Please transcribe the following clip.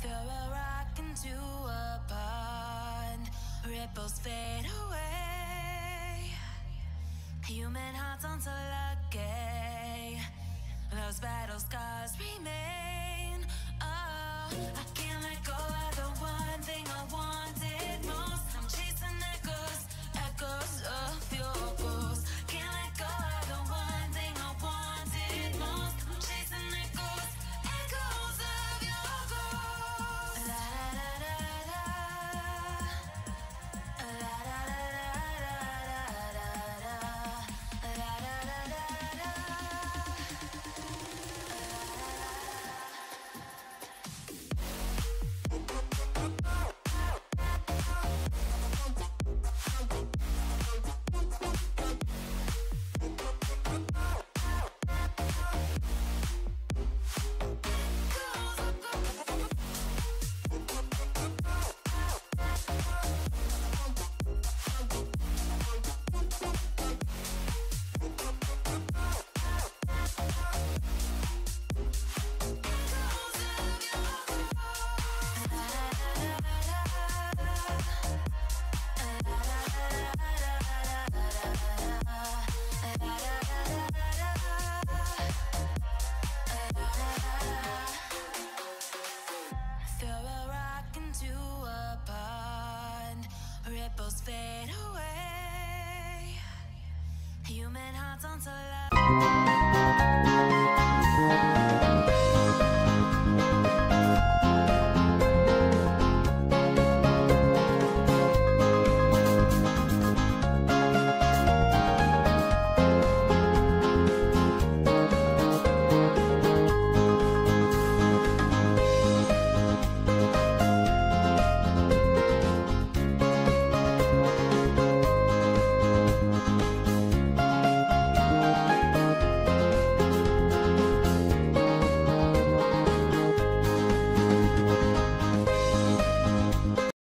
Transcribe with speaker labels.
Speaker 1: Throw a rock into a pond, ripples fade away. Human hearts aren't so lucky, those battle scars remain. Oh, fade away. Human hearts on